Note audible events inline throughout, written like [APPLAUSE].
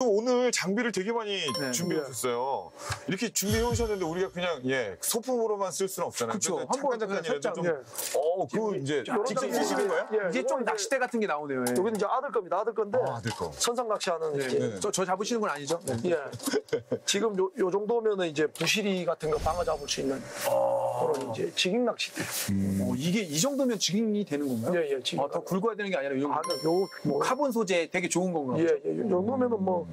또 오늘 장비를 되게 많이 네. 준비해 오셨어요. 이렇게 준비해 오셨는데 우리가 그냥 예 소품으로만 쓸 수는 없잖아요. 한번 잠깐 잠깐이라도 좀 예. 어, 그 이제 직접 쓰시는 거예요? 예, 이게 좀 낚싯대 같은 게 나오네요. 예. 여기는 이제 아들 겁니다. 아들 건데 아, 될 거. 선상 낚시하는 이제 네. 저, 저 잡으시는 건 아니죠? 네. 예. 지금 요, 요 정도면은 이제 부시리 같은 거 방어 잡을 수 있는 그런 이제 jigging 낚시대. 어, 이게 이 정도면 jigging이 되는 건가요? 예, 예. 아, 더 굵어야 되는 게 아니라 이 정도. 아, 요, 뭐, 카본 소재 되게 좋은 건가요? 예, 예, 요 정도면은 뭐,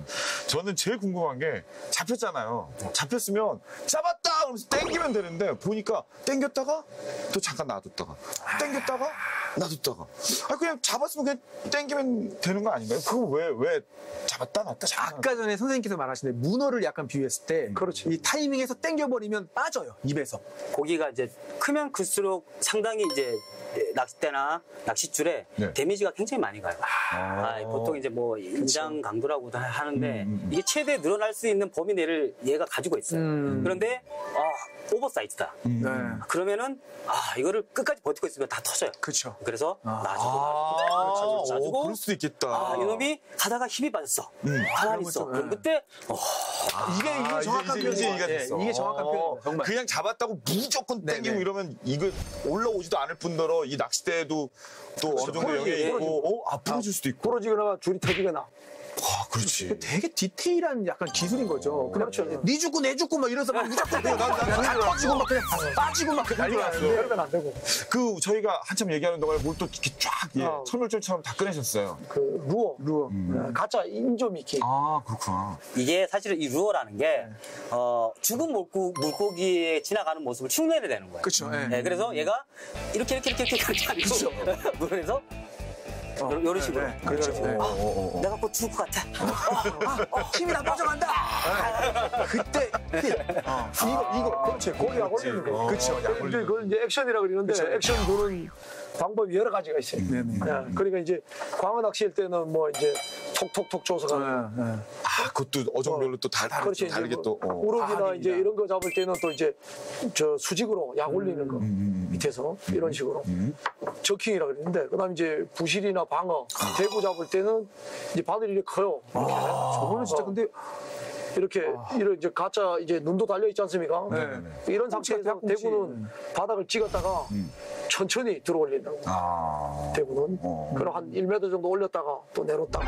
저는 제일 궁금한 게 잡혔잖아요. 잡혔으면 잡았다! 그러면서 땡기면 되는데 보니까 땡겼다가 또 잠깐 놔뒀다가 땡겼다가 놔뒀다가 아 그냥 잡았으면 그냥 땡기면 되는 거 아닌가요? 그거 왜 왜 잡았다 놨다 잡았다 아까 전에 선생님께서 말하신 문어를 약간 비유했을 때 그렇죠. 이 타이밍에서 당겨버리면 빠져요 입에서 고기가 이제 크면 클수록 상당히 이제 낚싯대나 낚싯줄에 네. 데미지가 굉장히 많이 가요. 아, 보통 이제 뭐 인장 강도라고도 하- 하는데 음, 음, 음. 이게 최대 늘어날 수 있는 범위 내를 얘가 가지고 있어요. 음. 그런데 아, 오버사이즈다. 음. 네 그러면은 아 이거를 끝까지 버티고 있으면 다 터져요. 그렇죠 그래서 아. 놔주고 아, 놔주고 오, 놔주고 그럴 수도 있겠다. 아 이놈이 가다가 힘이 빠졌어. 음. 가만히 있어. 거죠. 그럼 네. 그때 어, 이게 이게 아, 정확한 이제, 이제 예, 됐어. 이게 정확한 어, 표현입니다 정말 그냥 잡았다고 무조건 네, 땡기고 네. 이러면 이거 올라오지도 않을 뿐더러 이 낚싯대에도 또 어느 정도 영향이. 있고 어, 아 부러질 수도 있고 부러지거나 줄이 터지거나. 아 그렇지 되게 디테일한 약간 기술인 거죠. 그냥 그렇죠. 니 죽고 내 죽고 막 이래서 막 무조건 그냥 다 터지고 막 그냥 빠지고 막 난리가. 나는데 그러면 안 되고. 그 저희가 한참 얘기하는 동안에 뭘 또 이렇게 쫙 예, 어. 선물줄처럼 다 꺼내셨어요 그, 루어. 루어. 예, 가짜 인조 미끼. 아 그렇구나 이게 사실은 이 루어라는 게 어, 죽은 물고, 물고기에 지나가는 모습을 흉내를 내는 거예요. 그렇죠. 예. 네, 그래서 얘가 이렇게 이렇게 이렇게 이렇게 이렇게 하고 [LAUGHS] 물에서 어, 요- 요런 식으로. 네, 네. 그렇죠. 식으로. 네. 아, 어, 어, 어. 내가 곧 죽을 것 같아. 어, 힘이 다 빠져간다. 그때 어. 이거, 이거, 그렇지. 고기 약 올리는 거. 어, 이제 올리는 그걸 이제 액션이라고 그러는데 그쵸. 액션 도는 방법이 여러 가지가 있어요. 네네. 예, 그러니까 이제 광어 낚시할 때는 뭐 이제 톡톡톡 줘서 가는 네, 네. 아 그것도 어종별로 또 다, 그렇지 다르게 이제 또뭐 어. 우럭이나 과학입니다. 이제 이런 거 잡을 때는 또 이제 저 수직으로 약 올리는 거 음, 밑에서 이런 식으로 음. 저킹이라 그러는데 그다음 이제 부실이나 방어 대구 잡을 때는 이제 바늘이 이렇게 커요. 저거는 진짜 근데 이렇게 이런 이제 가짜 이제 눈도 달려 있지 않습니까? 네. 이런 상태에서 꽁치. 대구는 바닥을 찍었다가 음. 천천히 들어올린다고. 아 대구는 어. 그럼 한 1m 정도 올렸다가 또 내렸다가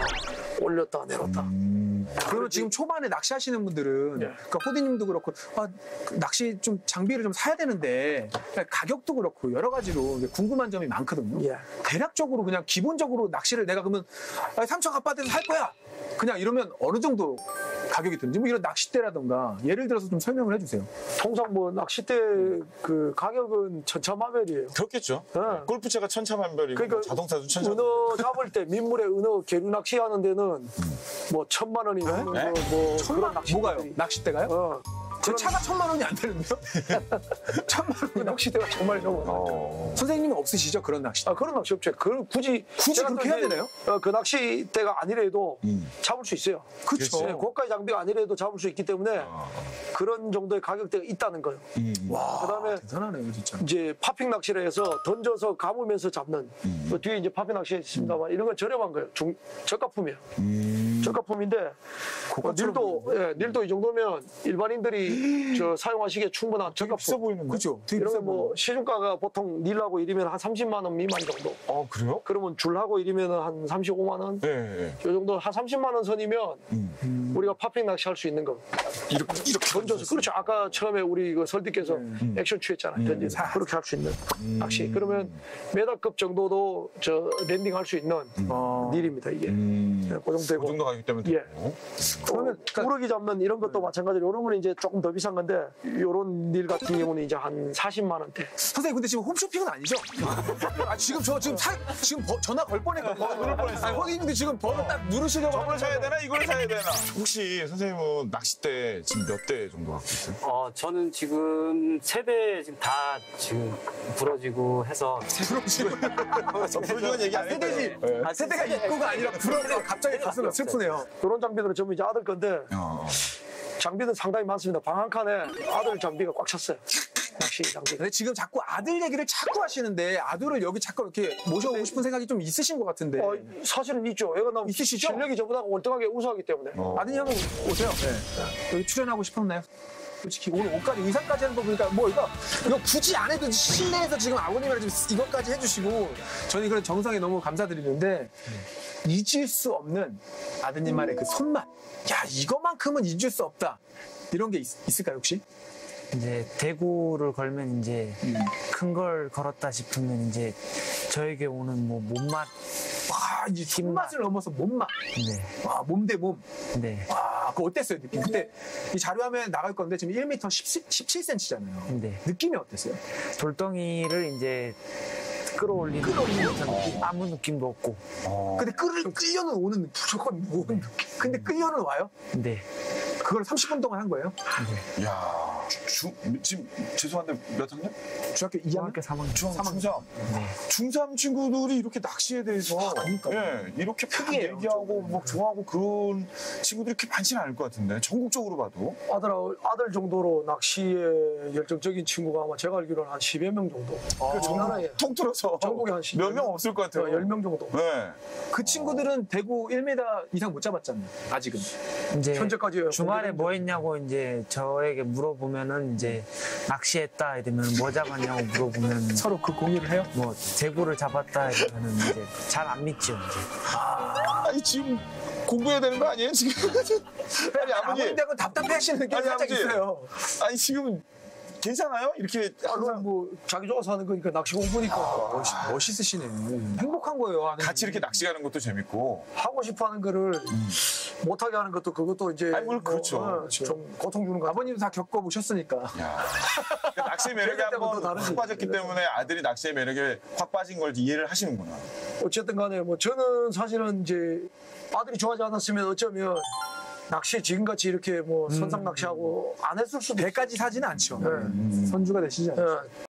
올렸다 내렸다. 음. 그리고 지금 초반에 낚시하시는 분들은 예. 그러니까 호디님도 그렇고 아, 그 낚시 좀 장비를 좀 사야 되는데 그러니까 가격도 그렇고 여러 가지로 이제 궁금한 점이 많거든요. 예. 대략적으로 그냥 기본적으로 낚시를 내가 그러면 아, 삼천 아파트에서 살 거야. 그냥 이러면 어느 정도 가격이 드는지 뭐 이런 낚싯대라던가 예를 들어서 좀 설명을 해주세요. 통상 뭐 낚싯대 그 가격은 천차만별이에요. 그렇겠죠 네. 골프채가 천차만별이고 그러니까 자동차도 천차만별 은어 잡을 때 민물에 은어 계류 낚시하는 데는 뭐 천만 원이 넘는 네? 거, 뭐 천만 그런 낚시 뭐가요? 낚싯대가요? 어. 제 차가 천만 원이 안 되는데요? [LAUGHS] 천만 그 원. 낚싯대가 정말 적어. 어. 선생님은 없으시죠 그런 낚싯대? 아 그런 낚시 없죠. 그 굳이 굳이 그렇게 또 해야 되나요? 어, 그 낚싯대가 아니래도 음. 잡을 수 있어요. 그렇죠. 네, 고가의 장비가 아니래도 잡을 수 있기 때문에 아. 그런 정도의 가격대가 있다는 거예요. 음. 와 그다음에 대단하네요 진짜. 이제 파핑 낚시를 해서 던져서 감으면서 잡는 음. 그 뒤에 이제 파핑 낚시 있습니다만 이런 건 저렴한 거예요. 중, 저가품이에요. 음. 저가품인데 어, 닐도 예, 닐도 이 정도면 일반인들이 저 사용하시기에 충분한 그죠? 되게 이런 비싸 뭐 시중가가 보통 닐하고 이리면 한 30만 원 미만 정도. 어 그래요? 그러면 줄하고 이리면 한 35만 원. 네, 네. 이 정도 한 30만 원 선이면 음. 우리가 파핑 낚시 할 수 있는 거. 이렇게 이렇게 던져서 그렇죠. 아까 처음에 우리 그 설디께서 음. 액션 취했잖아요. 던져서 그렇게 할 수 있는 음. 낚시. 그러면 메다급 정도도 저 landing 할 수 있는 어. 릴입니다 이게. 음. 네, 그 정도 그 되고. 정도 가격 때문에 예. 그러면 우럭이 잡는 이런 것도 마찬가지로 이런 거는 이제 조금 더 비싼 건데 이런 릴 같은 경우는 이제 한 40만 원대. 선생님 근데 지금 홈쇼핑은 아니죠? 아 지금 저 지금 사, 지금 버- 전화 걸 뻔했거든요. 그럴 뻔했어. 아니 선생님도 지금 번호 딱 누르시려고 저걸 사야 되나 이걸 사야 되나? 혹시 선생님은 낚싯대 지금 몇 대 정도 갖고 있어요? 어, 저는 지금 세대 지금 다 지금 부러지고 해서 불교한 얘기 안 세대지. 네. 아, 세대가 입고가 아니라 불어서 갑자기 가슴이 슬프네요. 이런 장비들은 전부 이제 아들 건데 어. 장비는 상당히 많습니다. 방 한 칸에 아들 장비가 꽉 찼어요. 낚시 장비. 근데 지금 자꾸 아들 얘기를 자꾸 하시는데 아들을 여기 자꾸 이렇게 모셔오고 싶은 생각이 좀 있으신 것 같은데 어, 사실은 있죠. 애가 너무 있으시죠? 실력이 저보다 월등하게 우수하기 때문에. 어. 아드님 한번 오세요. 네. 여기 출연하고 싶었나요? 솔직히 오늘 옷까지 의상까지 하는 거 보니까 뭐 이거 이거 굳이 안 해도 실내에서 지금 아버님이랑 지금 이것까지 해주시고 저는 그런 정성에 너무 감사드리는데 잊을 수 없는 아드님만의 그 손맛. 야 이거만큼은 잊을 수 없다. 이런 게 있, 을까요 혹시? 이제 대구를 걸면 이제 큰걸 걸었다 싶으면 이제 저에게 오는 뭐 몸맛 와, 이 손맛을 넘어서 몸맛. 네, 와, 몸 대 몸. 네, 와, 그거 어땠어요, 느낌? 그때 이 자료화면 나갈 건데 지금 1m 10, 17cm잖아요. 네. 느낌이 어땠어요? 돌덩이를 이제 끌어올리는 끌어올리는 느낌, 아무 느낌도 없고 근데 끌, 끌려는 오는 느낌. 무조건 오는 느낌. 근데 끌려는 와요? 네, 그걸 30분 동안 한 거예요? 야, 주, 지금 죄송한데 몇 학년? 중학교 2학년? 중학교 3학년 중, 중3. 네. 중3 친구들이 이렇게 낚시에 대해서 그러니까요. 예, 이렇게 막 얘기하고 뭐 좋아하고 그런 친구들이 그렇게 많지는 않을 것 같은데 전국적으로 봐도 아들, 아들 정도로 낚시에 열정적인 친구가 아마 제가 알기로는 한 10여 명 정도. 그 전나라에 통틀어서 전국에 한 몇 명 없을 것 같아요. 10명 정도. 네. 그 친구들은 대구 1m 이상 못 잡았잖아요. 아직은. 이제 현재까지 주말에 뭐 했냐고 이제 저에게 물어보면 은 이제 낚시했다 이러면 뭐 잡았냐고 물어보면 서로 그 공유를 해요? 뭐 대구를 잡았다 이러면은 이제 잘 안 믿죠 이제 아니 지금 공부해야 되는 거 아니에요 지금? [LAUGHS] 아니 아버지, 아버님 대고 답답해 하시는 게 아니, 살짝 아버지. 있어요. 아니 지금 괜찮아요? 이렇게 아, 그건 뭐 자기 좋아서 하는 거니까 낚시 공부니까 멋있, 멋있으시네. 행복한 거예요. 아드님. 같이 이렇게 낚시 가는 것도 재밌고 하고 싶어 하는 거를 못하게 하는 것도 그것도 이제 아니, 뭘 그렇죠. 어, 그렇죠. 좀 고통 주는 거 아버님도 다 겪어보셨으니까. 야. 그러니까 낚시의 매력에 그럴 때부터 한번. 확 빠졌기 때문에 아들이 낚시의 매력에 확 빠진 걸 이해를 하시는구나. 어쨌든 간에 뭐 저는 사실은 이제 아들이 좋아하지 않았으면 어쩌면 낚시 지금같이 이렇게 뭐 선상 낚시하고 안 했을 수도 배까지 사지는 않죠. 네. 선주가 되시지 않죠. 예,